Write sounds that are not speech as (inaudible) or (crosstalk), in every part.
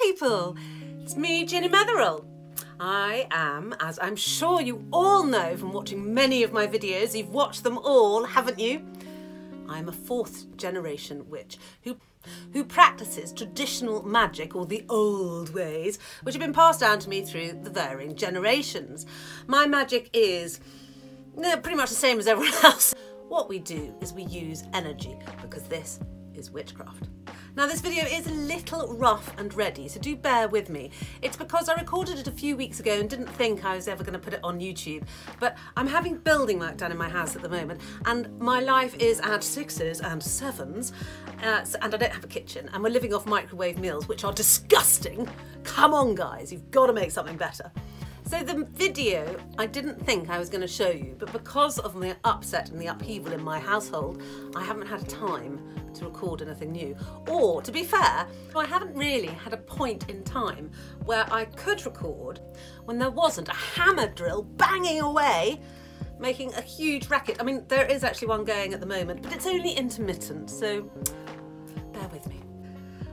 people, it's me, Ginny Metheral. I am, as I'm sure you all know from watching many of my videos, you've watched them all, haven't you? I'm a fourth generation witch who who practices traditional magic or the old ways which have been passed down to me through the varying generations. My magic is eh, pretty much the same as everyone (laughs) else. What we do is we use energy because this is witchcraft. Now this video is a little rough and ready, so do bear with me. It's because I recorded it a few weeks ago and didn't think I was ever going to put it on YouTube, but I'm having building work done in my house at the moment, and my life is at sixes and sevens, uh, and I don't have a kitchen, and we're living off microwave meals, which are disgusting. Come on guys, you've got to make something better. So the video, I didn't think I was going to show you, but because of the upset and the upheaval in my household, I haven't had time to record anything new. Or, to be fair, I haven't really had a point in time where I could record when there wasn't a hammer drill banging away making a huge racket. I mean, there is actually one going at the moment, but it's only intermittent, so bear with me.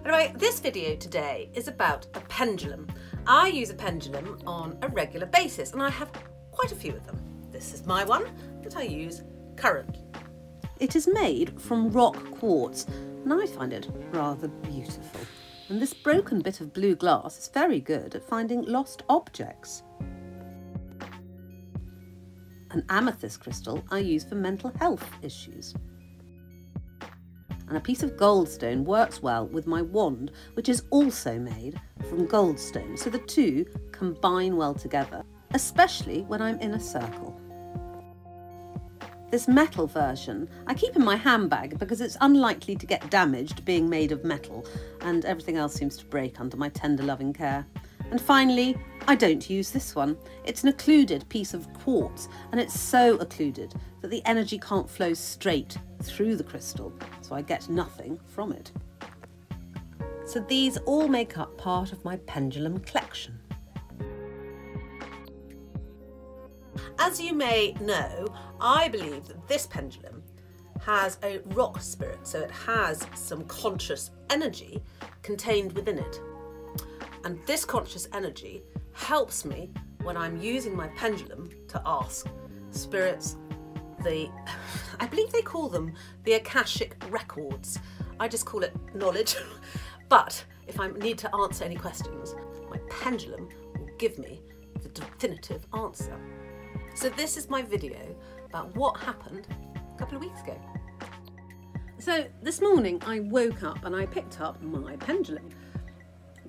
Anyway, this video today is about a pendulum. I use a pendulum on a regular basis and I have quite a few of them. This is my one that I use currently. It is made from rock quartz and I find it rather beautiful. And this broken bit of blue glass is very good at finding lost objects. An amethyst crystal I use for mental health issues and a piece of goldstone works well with my wand, which is also made from goldstone, so the two combine well together, especially when I'm in a circle. This metal version I keep in my handbag because it's unlikely to get damaged being made of metal, and everything else seems to break under my tender loving care. And finally, I don't use this one. It's an occluded piece of quartz, and it's so occluded that the energy can't flow straight through the crystal, so I get nothing from it. So these all make up part of my pendulum collection. As you may know, I believe that this pendulum has a rock spirit, so it has some conscious energy contained within it. And this conscious energy helps me when I'm using my pendulum to ask spirits, the, (laughs) I believe they call them the Akashic Records. I just call it knowledge. (laughs) but if I need to answer any questions, my pendulum will give me the definitive answer. So this is my video about what happened a couple of weeks ago. So this morning I woke up and I picked up my pendulum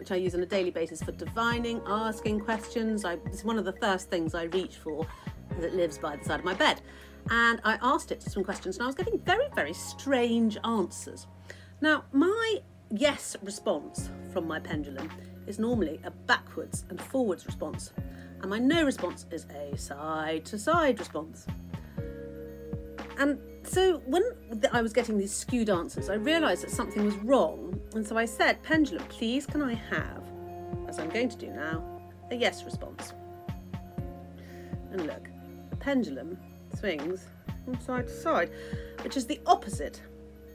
which I use on a daily basis for divining, asking questions. I, it's one of the first things I reach for it lives by the side of my bed. And I asked it some questions and I was getting very, very strange answers. Now, my yes response from my pendulum is normally a backwards and forwards response, and my no response is a side to side response. And so when I was getting these skewed answers, I realised that something was wrong, and so I said, Pendulum, please can I have, as I'm going to do now, a yes response. And look, the pendulum swings from side to side, which is the opposite.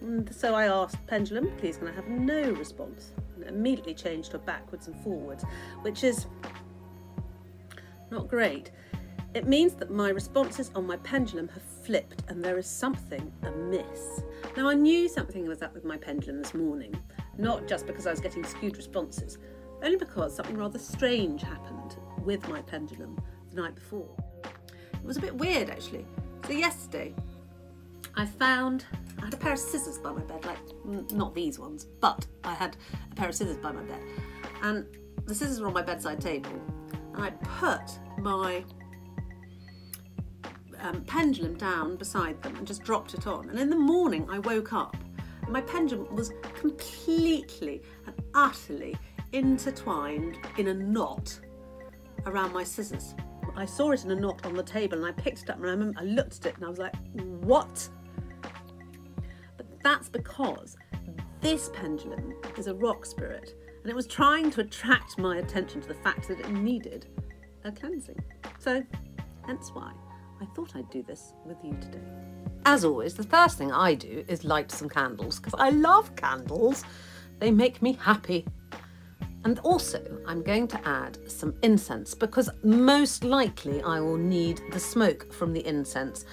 And so I asked Pendulum, please can I have no response? And it immediately changed to backwards and forwards, which is not great. It means that my responses on my pendulum have flipped and there is something amiss. Now, I knew something was up with my pendulum this morning, not just because I was getting skewed responses, only because something rather strange happened with my pendulum the night before. It was a bit weird actually. So, yesterday, I found I had a pair of scissors by my bed, like not these ones, but I had a pair of scissors by my bed, and the scissors were on my bedside table, and I put my um, pendulum down beside them and just dropped it on. And in the morning, I woke up my pendulum was completely and utterly intertwined in a knot around my scissors. I saw it in a knot on the table and I picked it up and I, remember, I looked at it and I was like, what? But that's because this pendulum is a rock spirit and it was trying to attract my attention to the fact that it needed a cleansing. So, hence why I thought I'd do this with you today. As always, the first thing I do is light some candles because I love candles. They make me happy. And also, I'm going to add some incense because most likely I will need the smoke from the incense.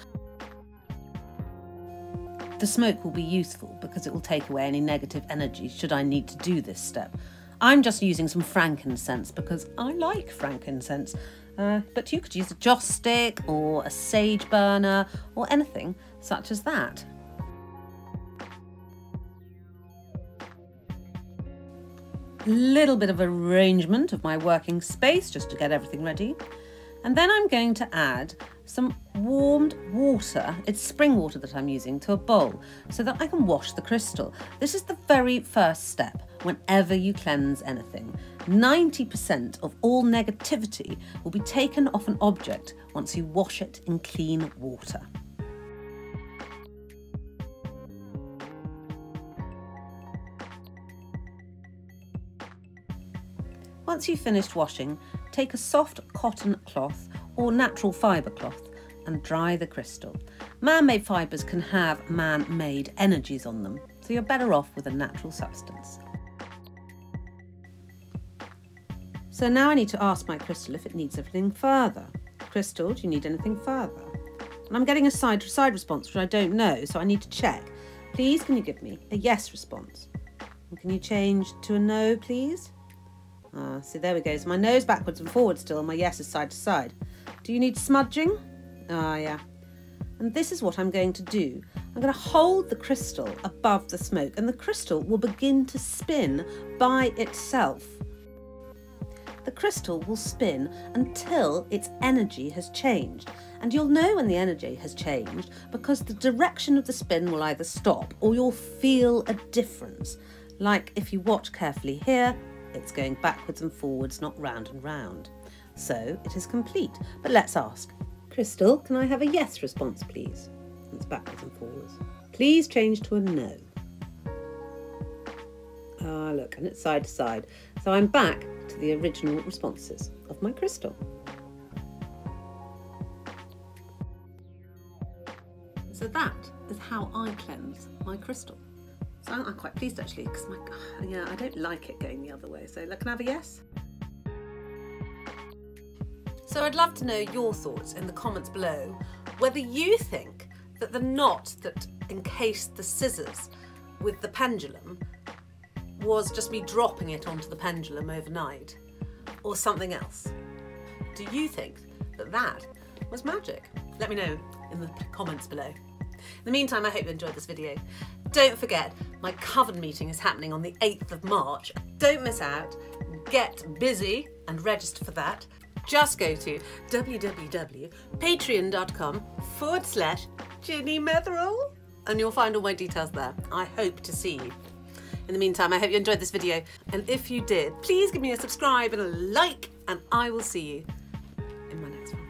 The smoke will be useful because it will take away any negative energy should I need to do this step. I'm just using some frankincense because I like frankincense, uh, but you could use a joss stick or a sage burner or anything such as that. A little bit of arrangement of my working space just to get everything ready. And then I'm going to add some warmed water, it's spring water that I'm using, to a bowl so that I can wash the crystal. This is the very first step whenever you cleanse anything. 90% of all negativity will be taken off an object once you wash it in clean water. Once you've finished washing, take a soft cotton cloth or natural fibre cloth and dry the crystal. Man-made fibres can have man-made energies on them, so you're better off with a natural substance. So now I need to ask my crystal if it needs anything further. Crystal, do you need anything further? And I'm getting a side to side response which I don't know, so I need to check. Please can you give me a yes response? And can you change to a no, please? Ah, see, there we go. So my nose backwards and forwards still, and my yes is side to side. Do you need smudging? Ah, yeah. And this is what I'm going to do. I'm going to hold the crystal above the smoke and the crystal will begin to spin by itself. The crystal will spin until its energy has changed. And you'll know when the energy has changed because the direction of the spin will either stop or you'll feel a difference. Like if you watch carefully here, it's going backwards and forwards, not round and round. So it is complete. But let's ask. Crystal, can I have a yes response, please? It's backwards and forwards. Please change to a no. Ah, look, and it's side to side. So I'm back to the original responses of my crystal. So that is how I cleanse my crystal. So I'm quite pleased actually because my yeah I don't like it going the other way. So can I have a yes? So I'd love to know your thoughts in the comments below whether you think that the knot that encased the scissors with the pendulum was just me dropping it onto the pendulum overnight or something else. Do you think that that was magic? Let me know in the comments below. In the meantime, I hope you enjoyed this video. Don't forget, my coven meeting is happening on the 8th of March. Don't miss out. Get busy and register for that. Just go to www.patreon.com forward slash Ginny Metheral and you'll find all my details there. I hope to see you. In the meantime, I hope you enjoyed this video. And if you did, please give me a subscribe and a like, and I will see you in my next one.